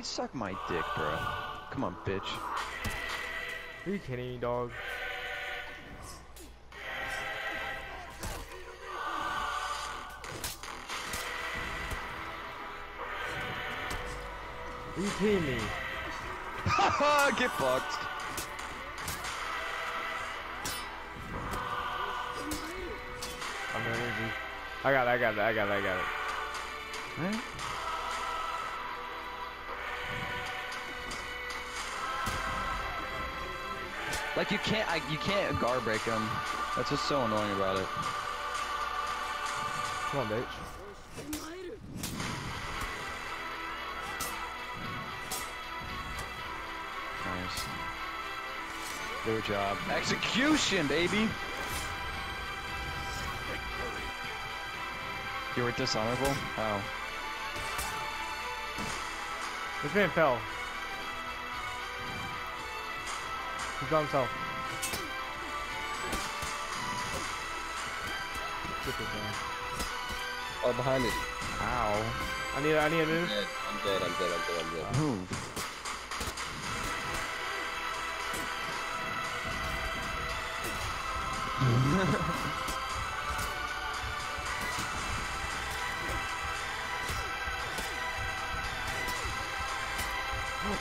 You suck my dick, bro. Come on, bitch. Are you kidding me, dog? Are you kidding me? Haha, get fucked. I'm energy. I got it, I got it, I got it, I got it. Right? Like you can't, I, you can't guard break him. That's what's so annoying about it. Come on, bitch. Nice. Good job. Execution, baby. You were dishonorable? How? This man fell. He's by himself. Get this man. Oh, behind it. Ow. I need, I need a I'm move. dead. I'm dead. I'm dead. I'm dead. I'm dead. Move.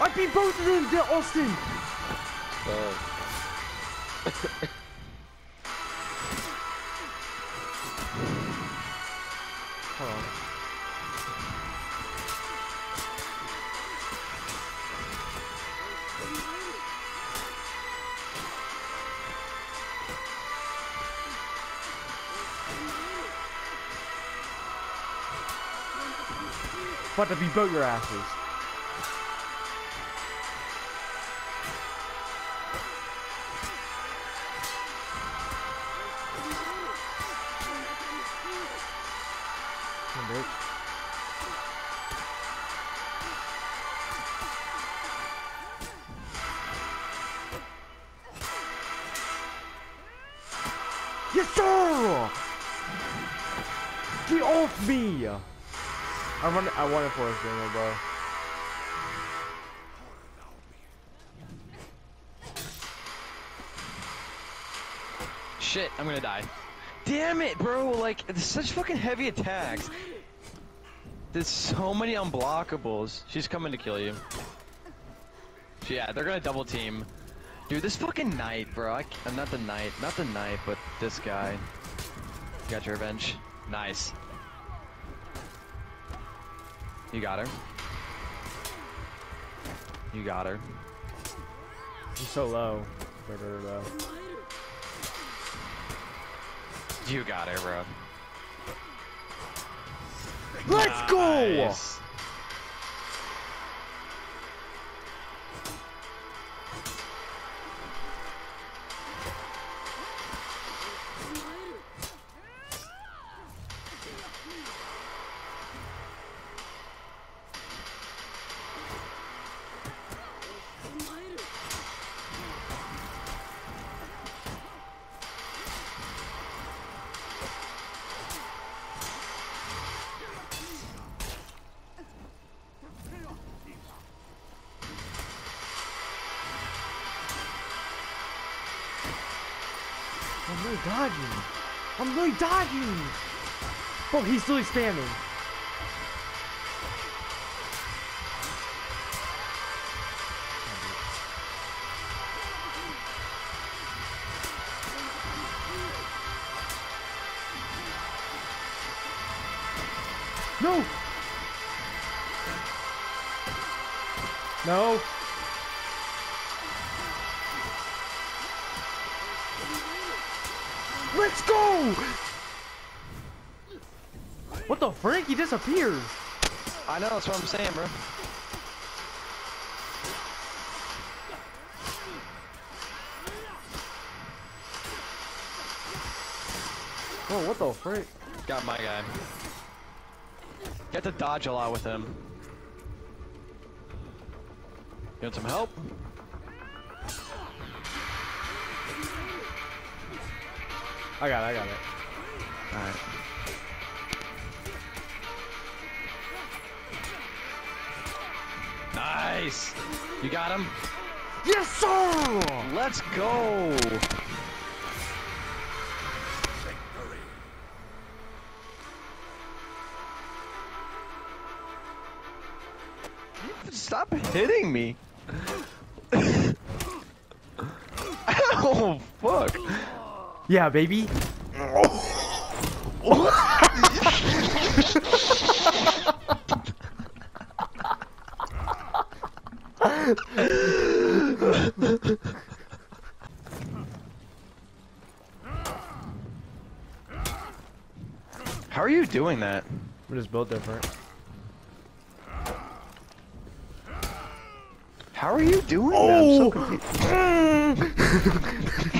I beat both of them, they're Austin. Uh, Hold on. About to be boat your asses. Yes! Get off me! I'm running. I want it for us, Daniel, bro. Shit, I'm gonna die. Damn it, bro! Like, it's such fucking heavy attacks. There's so many unblockables. She's coming to kill you. Yeah, they're gonna double team. Dude, this fucking knight, bro. I, am not the knight, not the knight, but this guy. You got your revenge. Nice. You got her. You got her. I'm so low. Very, very low. You got her, bro. Let's go! Nice. I'm really dodging. I'm really dodging. Bro, he's really spamming. No! No! Let's go! What the frick? He disappears. I know, that's what I'm saying, bro. Bro, what the frick? Got my guy. Have to dodge a lot with him. You want some help? I got it, I got it. Alright. Nice. You got him? Yes, sir! Let's go. Stop hitting me. oh, fuck. Yeah, baby. How are you doing that? We're just built different. How are you doing that? Oh.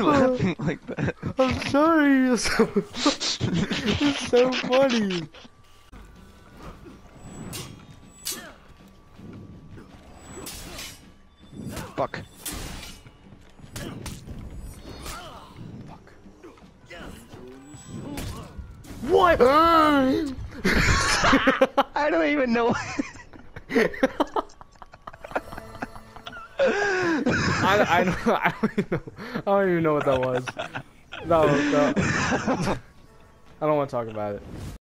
Oh. laughing like that? I'm sorry. It's so, it's so funny. Fuck. What? Ah, I don't even know. I, I, don't, I, don't even know, I don't even know what that was. No, no. I don't want to talk about it.